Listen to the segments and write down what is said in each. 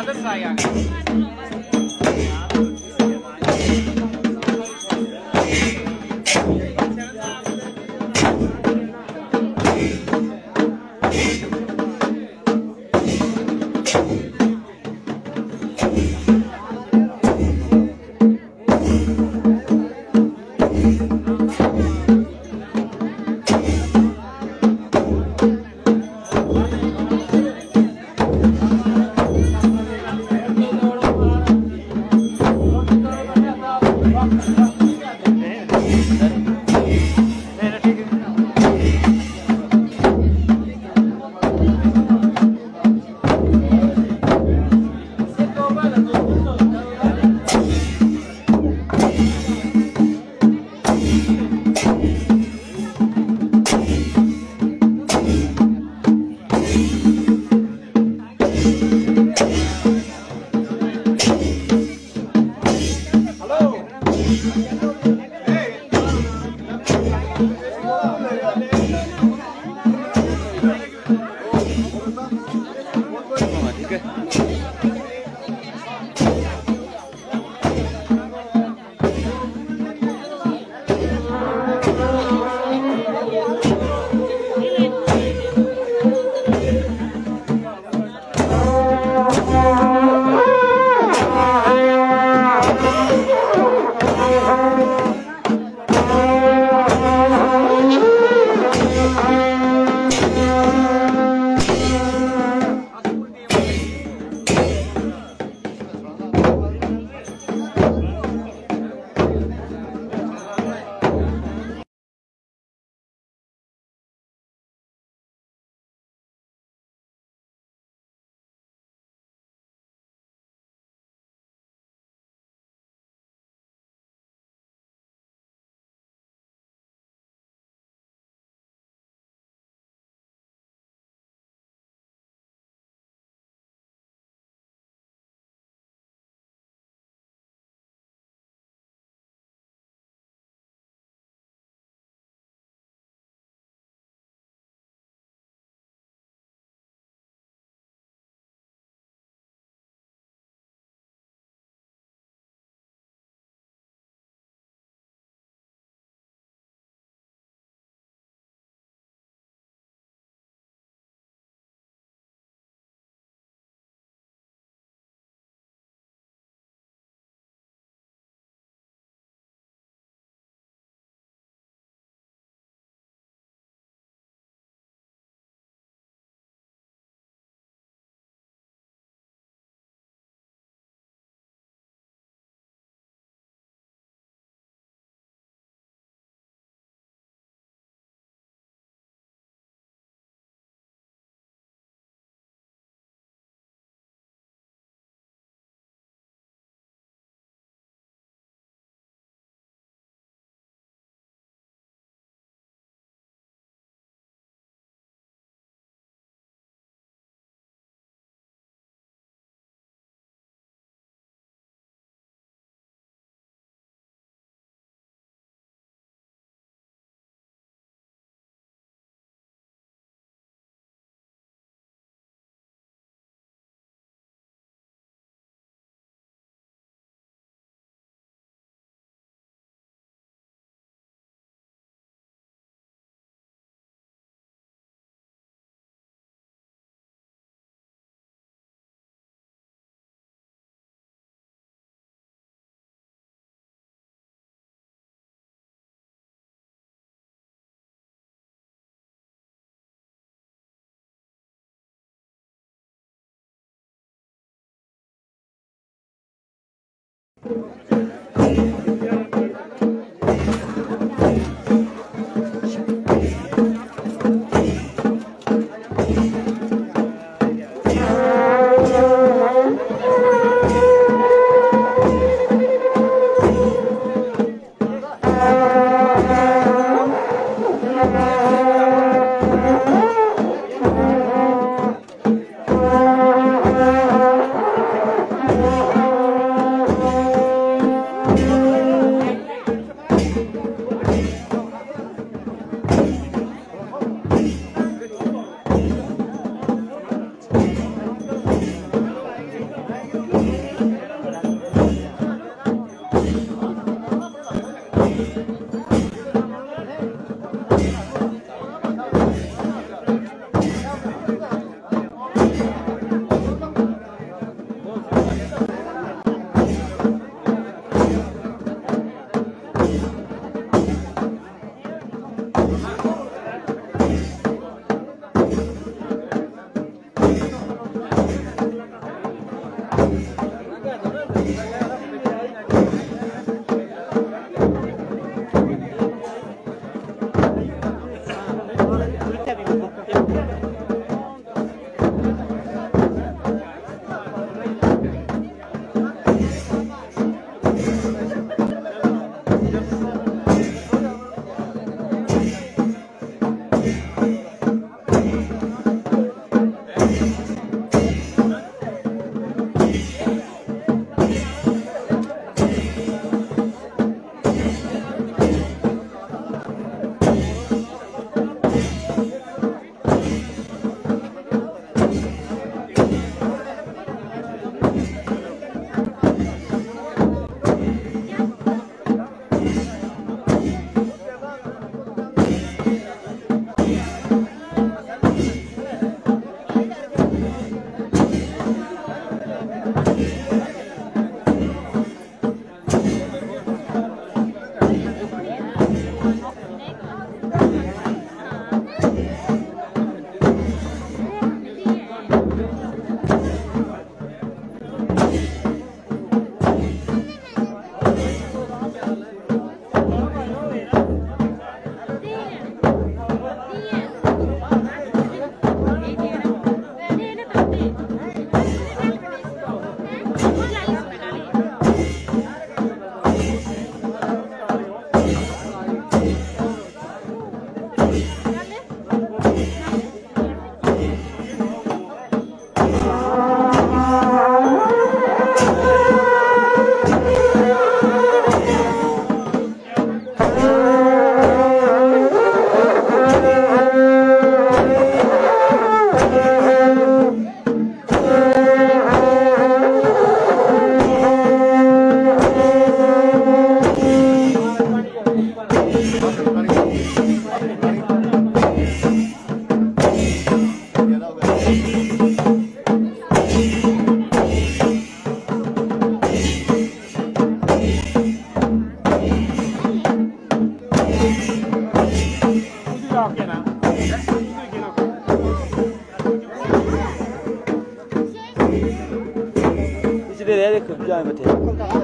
nada sai água. Vamos. Gracias.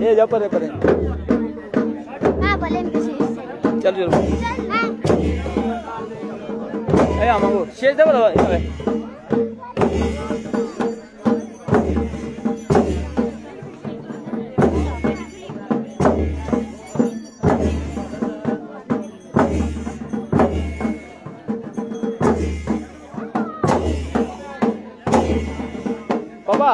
बैठे ए जा परे परे हाँ भले इनके शेष से चल चल हाँ ए आमा को शेष दे बोला ए पापा